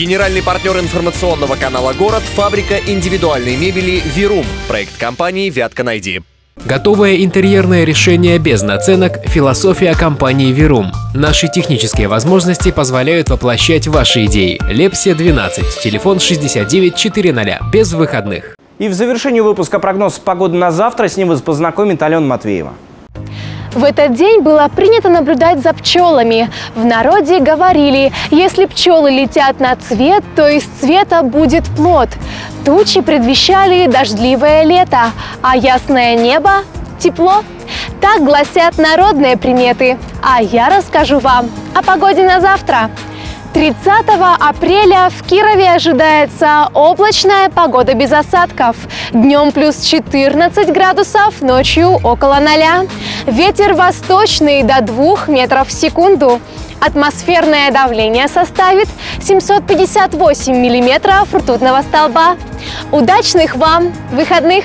Генеральный партнер информационного канала «Город» – фабрика индивидуальной мебели «Вирум». Проект компании «Вятка найди». Готовое интерьерное решение без наценок – философия компании «Вирум». Наши технические возможности позволяют воплощать ваши идеи. Лепсия 12, телефон 6940, без выходных. И в завершении выпуска прогноз погоды на завтра с ним вас познакомит Алена Матвеева. В этот день было принято наблюдать за пчелами. В народе говорили, если пчелы летят на цвет, то из цвета будет плод. Тучи предвещали дождливое лето, а ясное небо – тепло. Так гласят народные приметы. А я расскажу вам о погоде на завтра. 30 апреля в Кирове ожидается облачная погода без осадков. Днем плюс 14 градусов, ночью около 0. Ветер восточный до 2 метров в секунду. Атмосферное давление составит 758 миллиметров ртутного столба. Удачных вам выходных!